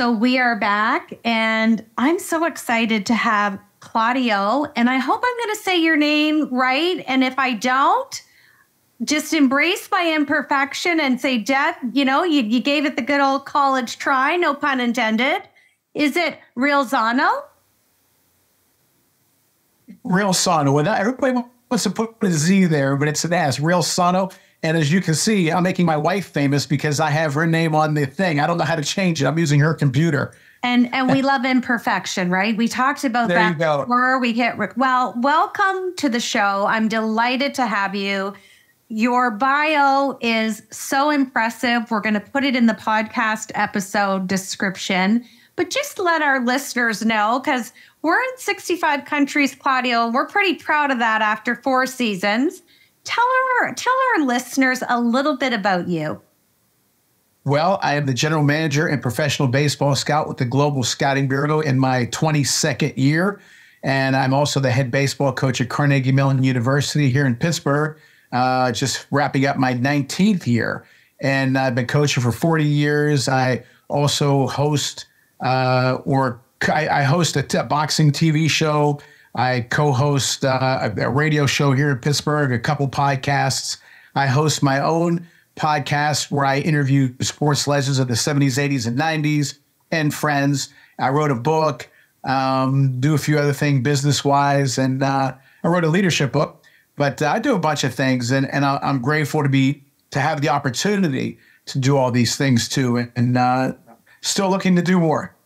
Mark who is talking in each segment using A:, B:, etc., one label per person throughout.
A: So we are back, and I'm so excited to have Claudio. And I hope I'm going to say your name right. And if I don't, just embrace my imperfection and say, Deb, you know, you, you gave it the good old college try, no pun intended. Is it Realizano?
B: Real Sano. Well, everybody wants to put a Z there, but it's an S. Sano, And as you can see, I'm making my wife famous because I have her name on the thing. I don't know how to change it. I'm using her computer.
A: And and we love imperfection, right? We talked about
B: there
A: that before we hit. Well, welcome to the show. I'm delighted to have you. Your bio is so impressive. We're going to put it in the podcast episode description. But just let our listeners know because we're in 65 countries, Claudio, we're pretty proud of that after four seasons. Tell our tell our listeners a little bit about you.
B: Well, I am the general manager and professional baseball scout with the Global Scouting Bureau in my 22nd year. And I'm also the head baseball coach at Carnegie Mellon University here in Pittsburgh, uh, just wrapping up my 19th year. And I've been coaching for 40 years. I also host uh, or I, I host a t- boxing TV show I co-host uh, a, radio show here in Pittsburgh, a couple podcasts. I host my own podcast where I interview sports legends of the 70s, 80s, and 90s and friends. I wrote a book, um, do a few other things business wise, and uh, I wrote a leadership book. But uh, I do a bunch of things, and, and I'm grateful to be to have the opportunity to do all these things too, and, and uh, still looking to do more.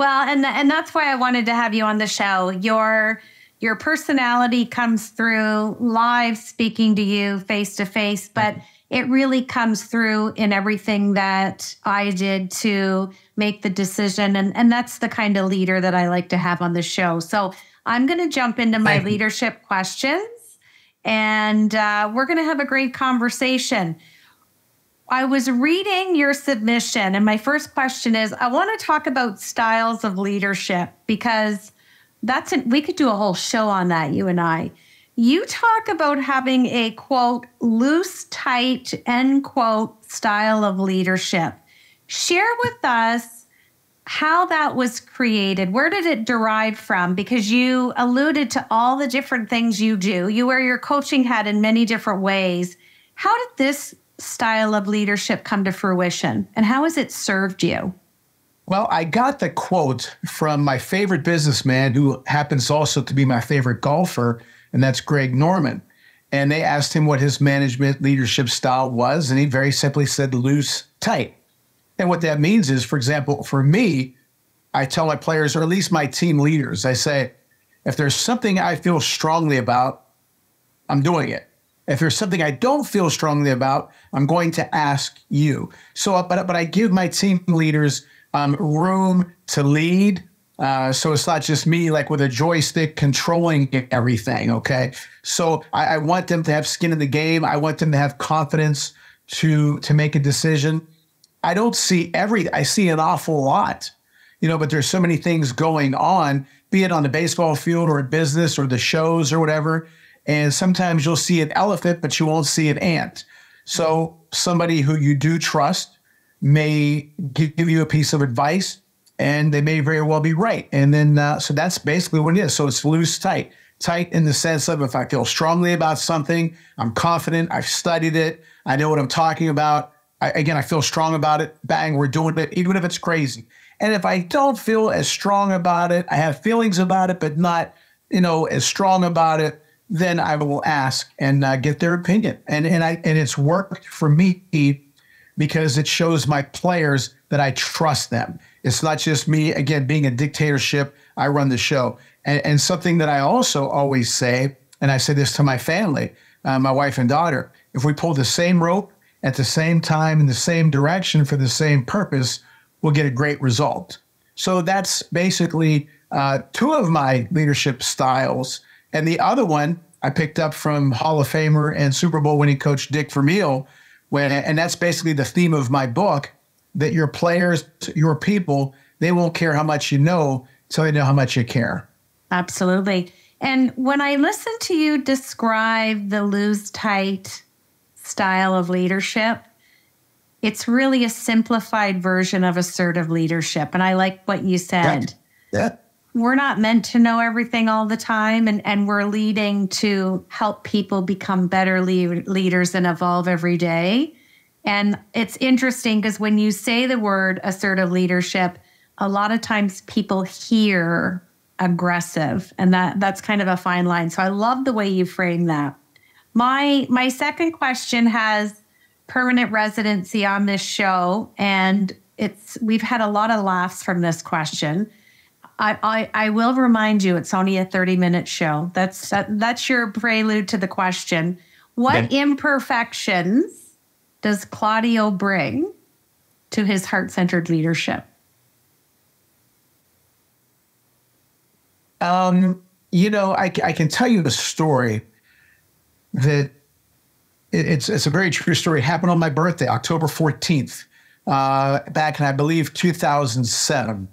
A: Well, and and that's why I wanted to have you on the show. Your your personality comes through live speaking to you face to face, but it really comes through in everything that I did to make the decision. And, and that's the kind of leader that I like to have on the show. So I'm going to jump into my leadership questions and uh, we're going to have a great conversation. I was reading your submission, and my first question is I want to talk about styles of leadership because that's an, we could do a whole show on that, you and I. You talk about having a quote, loose, tight, end quote style of leadership. Share with us how that was created. Where did it derive from? Because you alluded to all the different things you do. You wear your coaching hat in many different ways. How did this style of leadership come to fruition and how has it served you?
B: Well, I got the quote from my favorite businessman who happens also to be my favorite golfer, and that's Greg Norman. And they asked him what his management leadership style was, and he very simply said loose, tight. And what that means is, for example, for me, I tell my players, or at least my team leaders, I say, if there's something I feel strongly about, I'm doing it. If there's something I don't feel strongly about, I'm going to ask you. So, but but I give my team leaders um, room to lead. Uh, so it's not just me like with a joystick controlling everything. Okay. So I, I want them to have skin in the game. I want them to have confidence to to make a decision. I don't see every. I see an awful lot, you know. But there's so many things going on, be it on the baseball field or business or the shows or whatever and sometimes you'll see an elephant, but you won't see an ant. So somebody who you do trust may give you a piece of advice and they may very well be right. And then, uh, so that's basically what it is. So it's loose, tight. Tight in the sense of if I feel strongly about something, I'm confident, I've studied it, I know what I'm talking about. I, again, I feel strong about it. Bang, we're doing it, even if it's crazy. And if I don't feel as strong about it, I have feelings about it, but not, you know, as strong about it, then I will ask and uh, get their opinion. And and I and it's worked for me because it shows my players that I trust them. It's not just me again being a dictatorship. I run the show. And, and something that I also always say, and I say this to my family, uh, my wife and daughter, if we pull the same rope at the same time in the same direction for the same purpose, we'll get a great result. So that's basically uh, two of my leadership styles and the other one I picked up from Hall of Famer and Super Bowl winning coach Dick Vermeil, when and that's basically the theme of my book that your players, your people, they won't care how much you know until they know how much you care.
A: Absolutely. And when I listen to you describe the lose tight style of leadership, it's really a simplified version of assertive leadership. And I like what you said.
B: Yeah. yeah.
A: We're not meant to know everything all the time, and, and we're leading to help people become better lead, leaders and evolve every day. And it's interesting because when you say the word assertive leadership, a lot of times people hear aggressive and that that's kind of a fine line. So i love the way you frame that. My my second question has permanent residency on this show and it's we've had a lot of laughs from this question I, I, I will remind you it's only a 30 minute show that's that, that's your prelude to the question what okay. imperfections does claudio bring to his heart-centered leadership
B: Um, you know, I, I can tell you the story that it, it's it's a very true story. It happened on my birthday, October fourteenth, uh, back in I believe two thousand seven,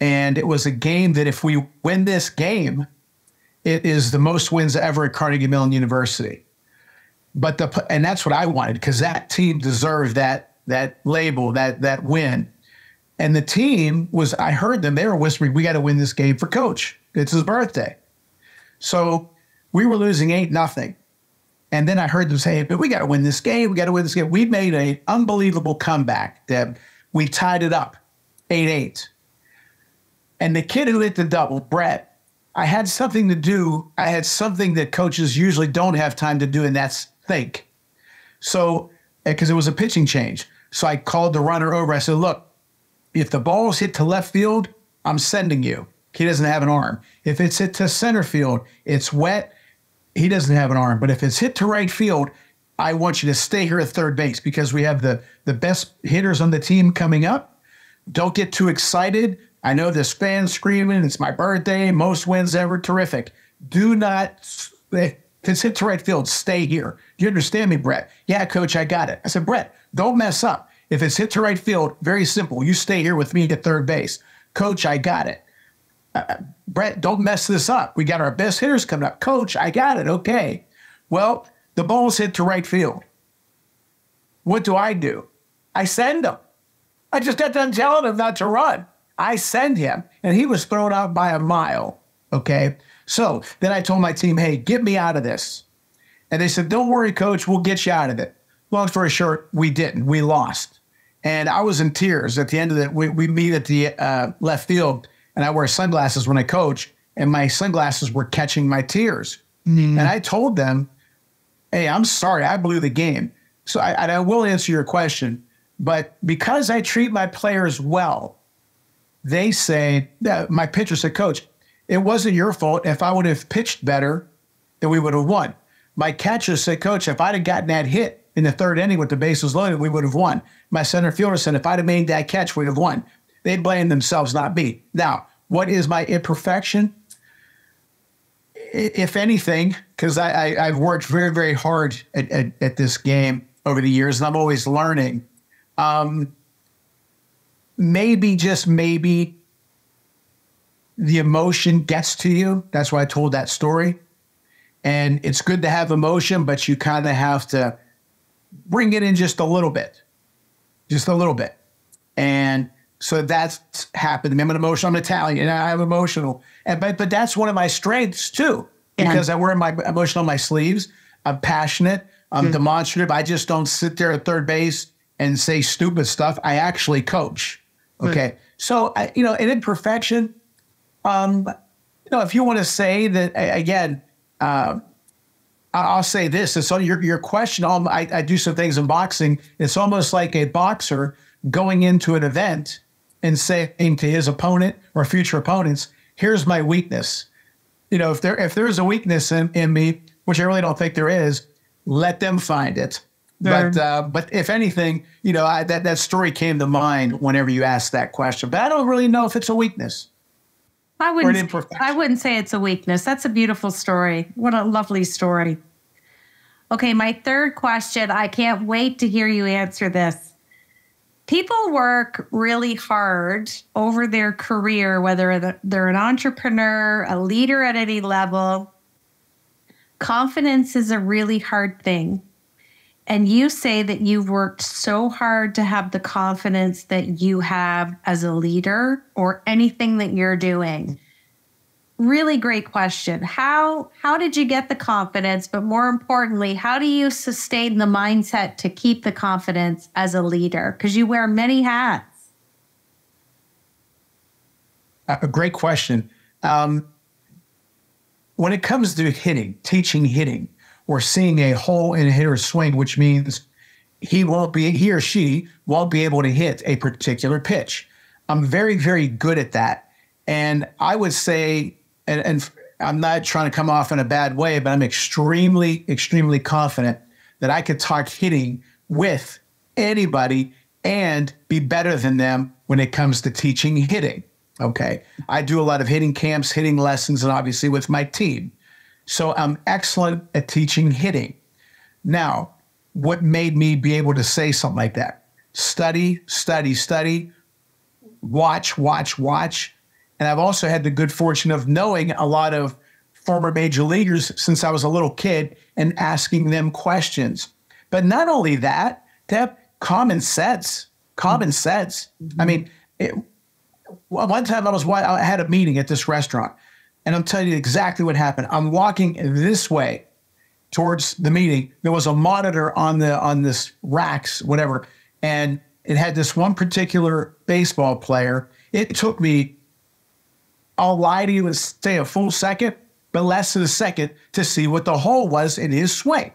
B: and it was a game that if we win this game, it is the most wins ever at Carnegie Mellon University. But the and that's what I wanted because that team deserved that that label that that win. And the team was, I heard them, they were whispering, we got to win this game for coach. It's his birthday. So we were losing eight nothing. And then I heard them say, but we got to win this game. We got to win this game. We made an unbelievable comeback, Deb. We tied it up 8 8. And the kid who hit the double, Brett, I had something to do. I had something that coaches usually don't have time to do, and that's think. So, eh, because it was a pitching change. So I called the runner over. I said, look, if the ball's hit to left field, I'm sending you. He doesn't have an arm. If it's hit to center field, it's wet. He doesn't have an arm. But if it's hit to right field, I want you to stay here at third base because we have the, the best hitters on the team coming up. Don't get too excited. I know this fan's screaming. It's my birthday. Most wins ever. Terrific. Do not, it's hit to right field, stay here. Do you understand me, Brett? Yeah, coach, I got it. I said, Brett, don't mess up. If it's hit to right field, very simple. You stay here with me at third base. Coach, I got it. Uh, Brett, don't mess this up. We got our best hitters coming up. Coach, I got it. Okay. Well, the ball's hit to right field. What do I do? I send them. I just got done telling them not to run. I send him, and he was thrown out by a mile. Okay. So then I told my team, hey, get me out of this. And they said, don't worry, coach, we'll get you out of it. Long story short, we didn't. We lost. And I was in tears at the end of it. We, we meet at the uh, left field, and I wear sunglasses when I coach, and my sunglasses were catching my tears. Mm. And I told them, hey, I'm sorry, I blew the game. So I, I will answer your question. But because I treat my players well, they say, that my pitcher said, Coach, it wasn't your fault. If I would have pitched better, then we would have won. My catcher said, Coach, if I'd have gotten that hit, in the third inning with the bases loaded, we would have won. My center fielder said, if I'd have made that catch, we'd have won. They blame themselves, not me. Now, what is my imperfection? If anything, because I, I, have worked very, very hard at, at, at, this game over the years, and I'm always learning. Um, maybe, just maybe, the emotion gets to you. That's why I told that story. And it's good to have emotion, but you kind of have to bring it in just a little bit, just a little bit. And so that's happened. I'm an emotional, I'm Italian, and I'm emotional. And but but that's one of my strengths too, because yeah. I wear my emotion on my sleeves. I'm passionate. I'm mm-hmm. demonstrative. I just don't sit there at third base and say stupid stuff. I actually coach. Okay. So I, you know, an imperfection. Um, you know, if you want to say that again, uh, I'll say this: it's on your your question. I, I do some things in boxing. It's almost like a boxer going into an event and saying to his opponent or future opponents, "Here's my weakness." You know, if there if there's a weakness in, in me, which I really don't think there is, let them find it. But uh, but if anything, you know, I, that that story came to mind whenever you asked that question. But I don't really know if it's a weakness.
A: I wouldn't. I wouldn't say it's a weakness. That's a beautiful story. What a lovely story. Okay, my third question. I can't wait to hear you answer this. people work really hard over their career, whether they're an entrepreneur, a leader at any level. Confidence is a really hard thing. And you say that you've worked so hard to have the confidence that you have as a leader or anything that you're doing really great question. How how did you get the confidence, but more importantly, how do you sustain the mindset to keep the confidence as a leader because you wear many hats?
B: A great question. Um, when it comes to hitting, teaching hitting, or seeing a hole in a hitter's swing, which means he won't be he or she won't be able to hit a particular pitch. I'm very, very good at that. And I would say and, and I'm not trying to come off in a bad way, but I'm extremely, extremely confident that I could talk hitting with anybody and be better than them when it comes to teaching hitting. Okay. I do a lot of hitting camps, hitting lessons, and obviously with my team. So I'm excellent at teaching hitting. Now, what made me be able to say something like that? Study, study, study, watch, watch, watch, and I've also had the good fortune of knowing a lot of former major leaguers since I was a little kid and asking them questions. But not only that, to have common sense, common sense. Mm-hmm. I mean, it, one time I was I had a meeting at this restaurant, and I'm telling you exactly what happened. I'm walking this way towards the meeting. There was a monitor on the on this racks, whatever, and it had this one particular baseball player. It took me I'll lie to you and say a full second, but less than a second to see what the hole was in his swing.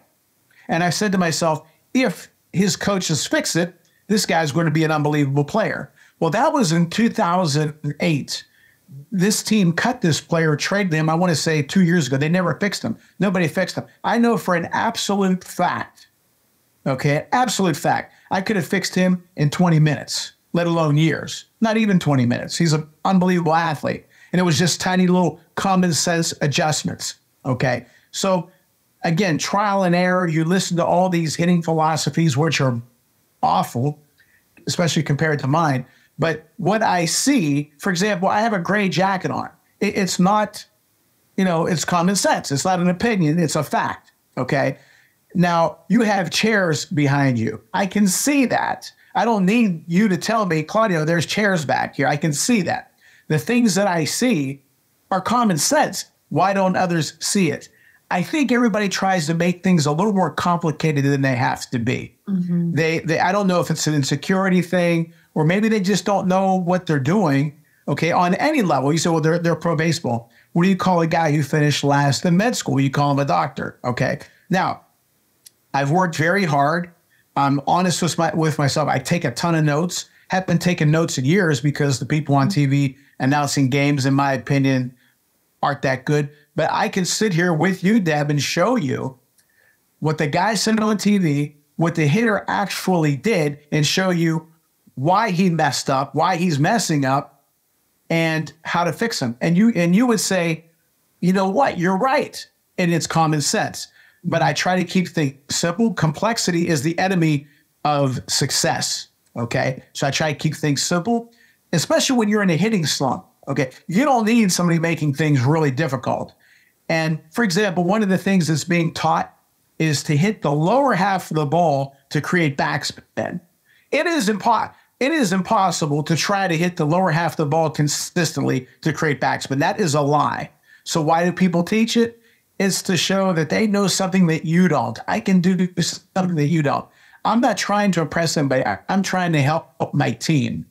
B: And I said to myself, if his coaches fix it, this guy's going to be an unbelievable player. Well, that was in 2008. This team cut this player, traded him, I want to say two years ago. They never fixed him. Nobody fixed him. I know for an absolute fact, okay, absolute fact, I could have fixed him in 20 minutes, let alone years. Not even 20 minutes. He's an unbelievable athlete. And it was just tiny little common sense adjustments. Okay. So again, trial and error. You listen to all these hitting philosophies, which are awful, especially compared to mine. But what I see, for example, I have a gray jacket on. it's not, you know, it's common sense. It's not an opinion, it's a fact. Okay. Now you have chairs behind you. I can see that. I don't need you to tell me, Claudio, there's chairs back here. I can see that. The things that I see are common sense. Why don't others see it? I think everybody tries to make things a little more complicated than they have to be. Mm-hmm. They, they, I don't know if it's an insecurity thing or maybe they just don't know what they're doing. Okay, on any level, you say, well, they're they're pro baseball. What do you call a guy who finished last in med school? You call him a doctor. Okay, now I've worked very hard. I'm honest with my with myself. I take a ton of notes. Have been taking notes in years because the people on. TV announcing games, in my opinion, aren't that good. But I can sit here with you, Deb, and show you what the guy said on TV, what the hitter actually did, and show you why he messed up, why he's messing up, and how to fix him. And you and you would say, you know what, you're right. And it's common sense. But I try to keep things simple. Complexity is the enemy of success. Okay. So I try to keep things simple especially when you're in a hitting slump. Okay. You don't need somebody making things really difficult. And for example, one of the things that's being taught is to hit the lower half of the ball to create backspin. It is impossible. It is impossible to try to hit the lower half of the ball consistently to create backspin. That is a lie. So why do people teach it? It's to show that they know something that you don't. I can do something that you don't. I'm not trying to impress anybody. I'm trying to help my team.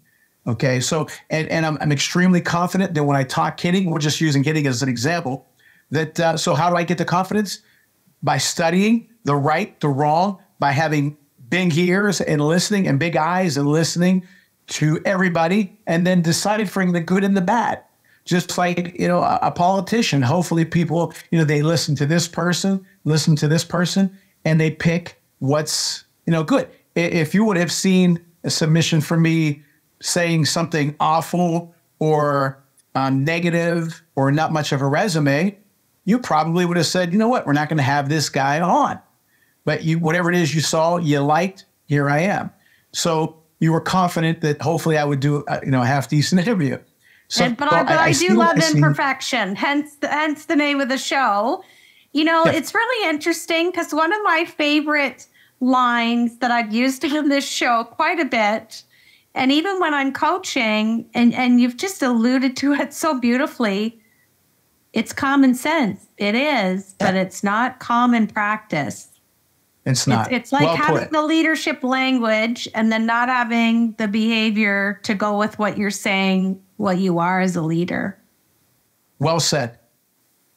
B: Okay. So, and, and I'm, I'm extremely confident that when I talk hitting, we're just using hitting as an example, that, uh, so how do I get the confidence? By studying the right, the wrong, by having big ears and listening and big eyes and listening to everybody and then deciphering the good and the bad. Just like, you know, a, a politician, hopefully people, you know, they listen to this person, listen to this person, and they pick what's, you know, good. If you would have seen a submission from me saying something awful or um, negative or not much of a resume, you probably would have said, you know what, we're not going to have this guy on. But you, whatever it is you saw, you liked, here I am. So you were confident that hopefully I would do, uh, you know, a half decent interview.
A: So, and, but I, but I, I do see, love imperfection, hence the, hence the name of the show. You know, yeah. it's really interesting because one of my favorite lines that I've used in this show quite a bit, and even when I'm coaching, and, and you've just alluded to it so beautifully, it's common sense. It is, but it's not common practice.
B: It's not.
A: It's, it's like well having put. the leadership language and then not having the behavior to go with what you're saying, what you are as a leader.
B: Well said.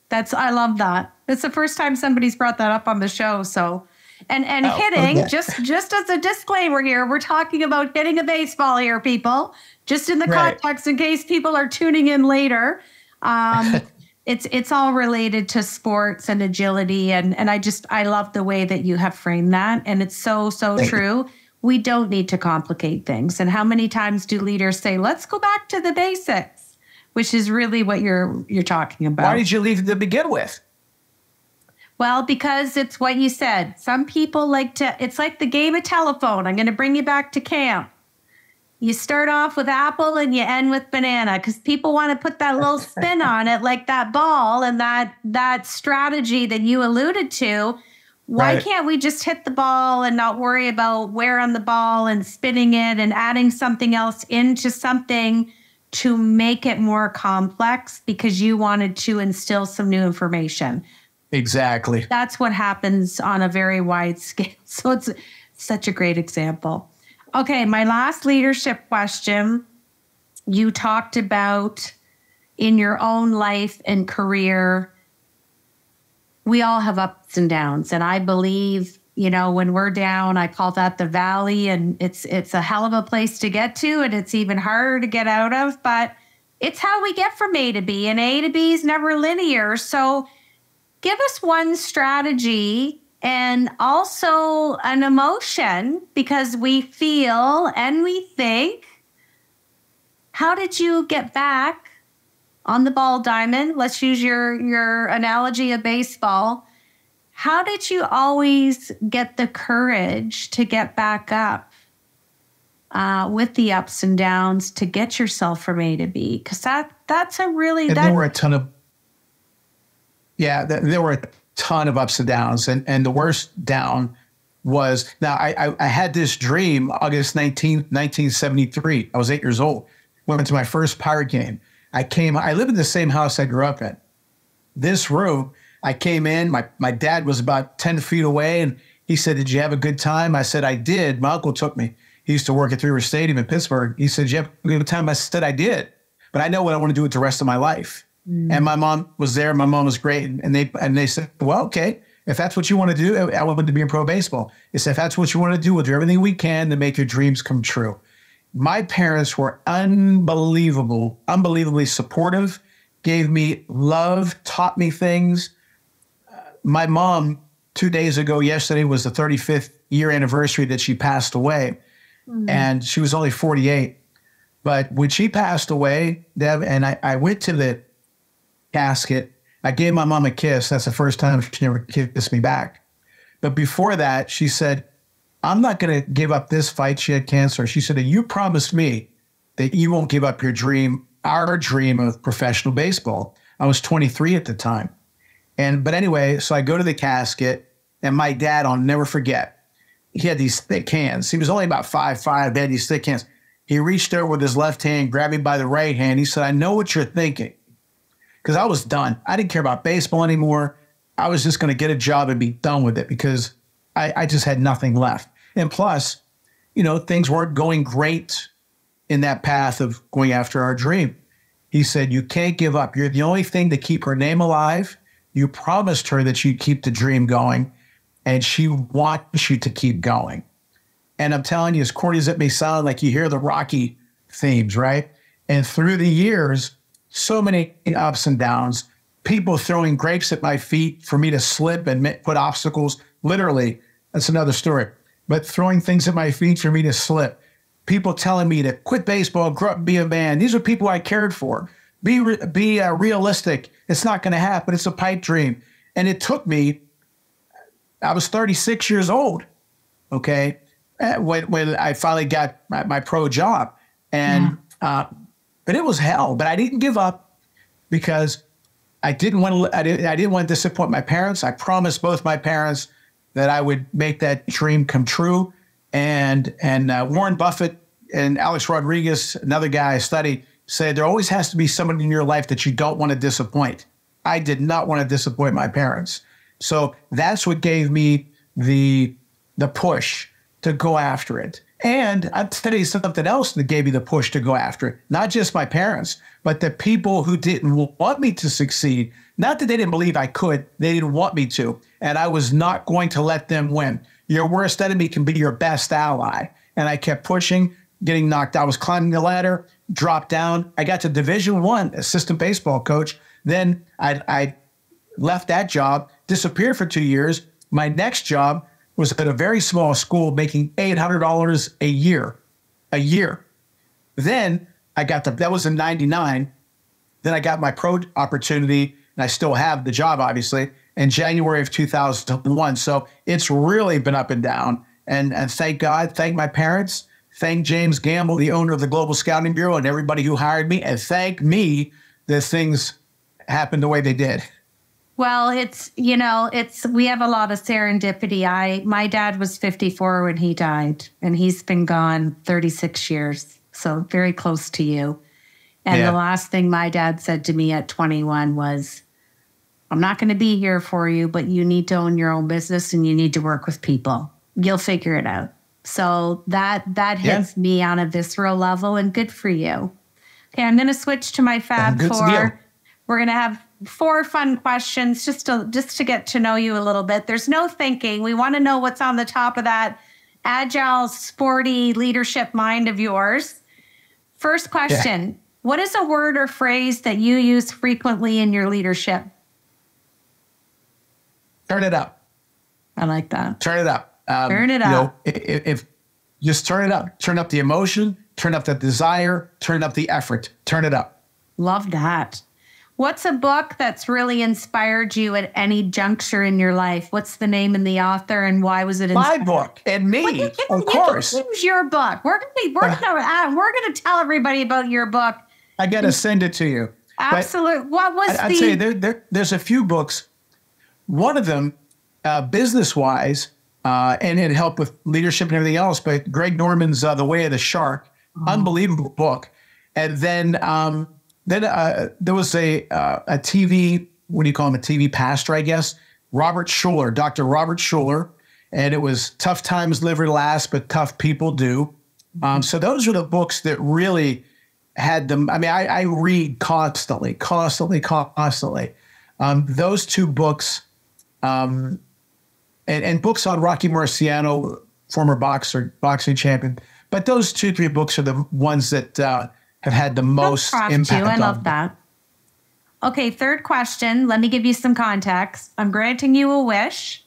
A: That's I love that. It's the first time somebody's brought that up on the show. So and and oh, hitting okay. just just as a disclaimer here, we're talking about hitting a baseball here, people. Just in the right. context, in case people are tuning in later. Um, it's it's all related to sports and agility and and I just I love the way that you have framed that and it's so so Thank true. You. We don't need to complicate things. And how many times do leaders say, "Let's go back to the basics," which is really what you're you're talking about.
B: Why did you leave to begin with?
A: Well, because it's what you said. Some people like to it's like the game of telephone. I'm going to bring you back to camp you start off with apple and you end with banana because people want to put that little spin on it like that ball and that that strategy that you alluded to. Why right. can't we just hit the ball and not worry about where on the ball and spinning it and adding something else into something to make it more complex because you wanted to instill some new information?
B: Exactly.
A: That's what happens on a very wide scale. So it's such a great example Okay, my last leadership question. You talked about in your own life and career, we all have ups and downs. And I believe, you know, when we're down, I call that the valley, and it's it's a hell of a place to get to, and it's even harder to get out of, but it's how we get from A to B, and A to B is never linear. So give us one strategy and also an emotion because we feel and we think. How did you get back on the ball diamond? Let's use your, your analogy of baseball. How did you always get the courage to get back up uh, with the ups and downs to get yourself from A to B? Because that that's a really
B: and that, there were a ton of yeah, there were ton of ups and downs. And, and the worst down was now I, I, I had this dream August 19, 1973. I was eight years old. Went to my first pirate game. I came, I live in the same house I grew up in. This room, I came in, my, my dad was about 10 feet away and he said, Did you have a good time? I said, I did. My uncle took me. He used to work at Three River Stadium in Pittsburgh. He said, Did you have a good time? I said, I did. But I know what I want to do with the rest of my life. Mm. And my mom was there. My mom was great. And they and they said, well, okay, if that's what you want to do, I want to be in pro baseball. It's if that's what you want to do, we'll do everything we can to make your dreams come true. My parents were unbelievable, unbelievably supportive, gave me love, taught me things. Uh, my mom, two days ago, yesterday was the 35th year anniversary that she passed away. Mm. And she was only 48. But when she passed away, Deb, and I, I went to the casket. I gave my mom a kiss. That's the first time she ever kissed me back. But before that, she said, I'm not going to give up this fight. She had cancer. She said, You promised me that you won't give up your dream, our dream of professional baseball. I was 23 at the time. And, but anyway, so I go to the casket, and my dad, I'll never forget, he had these thick hands. He was only about five five. He had these thick hands. He reached over with his left hand, grabbed me by the right hand. He said, I know what you're thinking because I was done. I didn't care about baseball anymore. I was just going to get a job and be done with it because I, I just had nothing left. And plus, you know, things weren't going great in that path of going after our dream. He said, You can't give up. You're the only thing to keep her name alive. You promised her that you'd keep the dream going, and she wants you to keep going. And I'm telling you, as corny as it may sound, like you hear the Rocky themes, right? And through the years, so many ups and downs, people throwing grapes at my feet for me to slip and put obstacles. Literally, that's another story. But throwing things at my feet for me to slip. People telling me to quit baseball, grow up, be a man. These are people I cared for. Be be uh, realistic. It's not going to happen. It's a pipe dream. And it took me. I was 36 years old. Okay, uh, when, when I finally got my, my pro job. And, yeah. uh, but it was hell. But I didn't give up because I didn't want to. I didn't, I didn't want to disappoint my parents. I promised both my parents that I would make that dream come true. And and uh, Warren Buffett and Alex Rodriguez, another guy I study, said there always has to be someone in your life that you don't want to disappoint. I did not want to disappoint my parents. So that's what gave me the the push to go after it. And I'll tell you something else that gave me the push to go after it. Not just my parents, but the people who didn't want me to succeed. Not that they didn't believe I could, they didn't want me to. And I was not going to let them win. Your worst enemy can be your best ally. And I kept pushing, getting knocked out. I was climbing the ladder, dropped down. I got to Division One assistant baseball coach. Then I, I left that job, disappeared for two years. My next job was at a very small school making $800 a year, a year. Then I got the, that was in 99. Then I got my pro opportunity and I still have the job, obviously, in January of 2001. So it's really been up and down. And, and thank God, thank my parents, thank James Gamble, the owner of the Global Scouting Bureau, and everybody who hired me, and thank me that things happened the way they did.
A: Well, it's you know, it's we have a lot of serendipity. I my dad was 54 when he died, and he's been gone 36 years, so very close to you. And yeah. the last thing my dad said to me at 21 was, "I'm not going to be here for you, but you need to own your own business and you need to work with people. You'll figure it out." So that that hits yeah. me on a visceral level, and good for you. Okay, I'm going to switch to my Fab Four. We're going to have four fun questions just to just to get to know you a little bit. There's no thinking. We want to know what's on the top of that agile, sporty leadership mind of yours. First question, yeah. what is a word or phrase that you use frequently in your leadership?
B: Turn it up.
A: I like that.
B: Turn it up.
A: Um, turn it up. You know,
B: if, if just turn it up, turn up the emotion, turn up the desire, turn up the effort, turn it up.
A: Love that. What's a book that's really inspired you at any juncture in your life? What's the name and the author, and why was it
B: inspired? my book and me? Well, can, of course,
A: use your book. We're gonna we're gonna uh, we're gonna tell everybody about your book.
B: I gotta send it to you.
A: Absolutely. What was
B: I,
A: the?
B: I'd say there, there, there's a few books. One of them, uh, business wise, uh, and it helped with leadership and everything else. But Greg Norman's uh, The Way of the Shark, oh. unbelievable book. And then um, then uh, there was a uh, a TV. What do you call him? A TV pastor, I guess. Robert Schuller, Dr. Robert Schuller, and it was "Tough Times Never Last, but Tough People Do." Um, so those are the books that really had them. I mean, I, I read constantly, constantly, constantly. Um, those two books, um, and, and books on Rocky Marciano, former boxer, boxing champion. But those two, three books are the ones that uh, have had the most impact. You.
A: I love that. Okay, third question. Let me give you some context. I'm granting you a wish.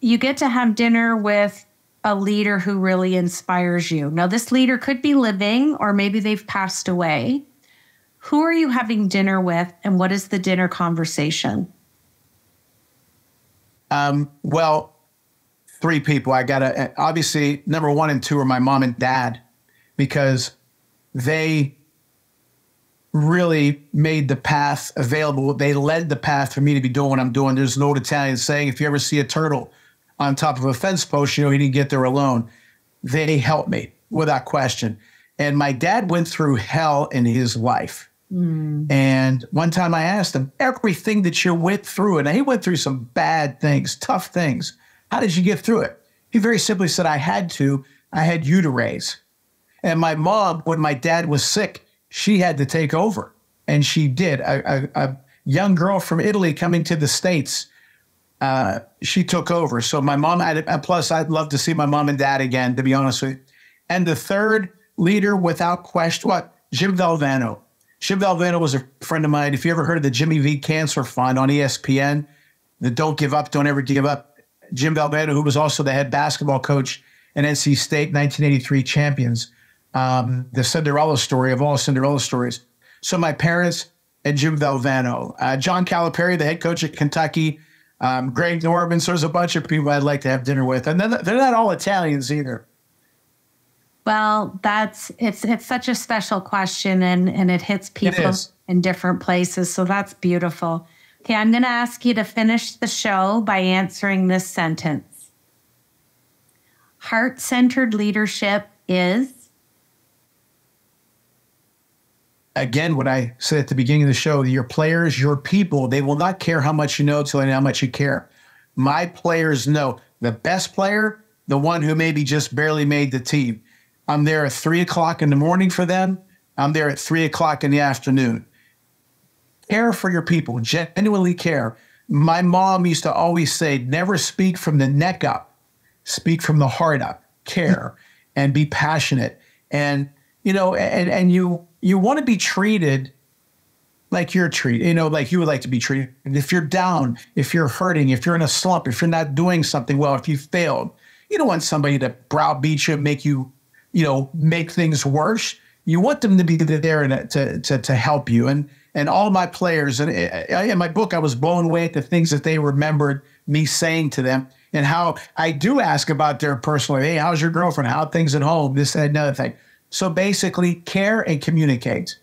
A: You get to have dinner with a leader who really inspires you. Now, this leader could be living or maybe they've passed away. Who are you having dinner with, and what is the dinner conversation?
B: Um, well, three people. I got to, obviously, number one and two are my mom and dad because they really made the path available. They led the path for me to be doing what I'm doing. There's an old Italian saying, if you ever see a turtle on top of a fence post, you know he didn't get there alone. They helped me without question. And my dad went through hell in his life. Mm. And one time I asked him, everything that you went through, and he went through some bad things, tough things. How did you get through it? He very simply said, I had to. I had you to raise. And my mom, when my dad was sick, she had to take over. And she did. A, a, a young girl from Italy coming to the States, uh, she took over. So my mom, had, plus, I'd love to see my mom and dad again, to be honest with you. And the third leader, without question, what? Jim Valvano. Jim Valvano was a friend of mine. If you ever heard of the Jimmy V Cancer Fund on ESPN, the Don't Give Up, Don't Ever Give Up, Jim Valvano, who was also the head basketball coach in NC State 1983 champions um, the Cinderella story of all Cinderella stories. So my parents and Jim Valvano, uh, John Calipari, the head coach at Kentucky, Um, Greg Norman. So there's a bunch of people I'd like to have dinner with, and they're they're not all Italians either.
A: Well, that's it's it's such a special question, and and it hits people
B: is.
A: in different places. So that's beautiful. Okay, I'm going to ask you to finish the show by answering this sentence. Heart centered leadership is
B: again, what I said at the beginning of the show, your players, your people, they will not care how much you know till they know how much you care. My players know the best player, the one who maybe just barely made the team. I'm there at three o'clock in the morning for them. I'm there at three o'clock in the afternoon. Care for your people, genuinely care. My mom used to always say, never speak from the neck up, speak from the heart up, care and be passionate. And, you know, and, and you, you want to be treated like you're treated, you know, like you would like to be treated. And if you're down, if you're hurting, if you're in a slump, if you're not doing something well, if you failed, you don't want somebody to browbeat you, make you, you know, make things worse. You want them to be there and uh, to, to, to help you. And, and all my players, and uh, in my book, I was blown away at the things that they remembered me saying to them and how I do ask about their personal, hey, how's your girlfriend? How things at home? This, that, another thing. So basically, care and communicate.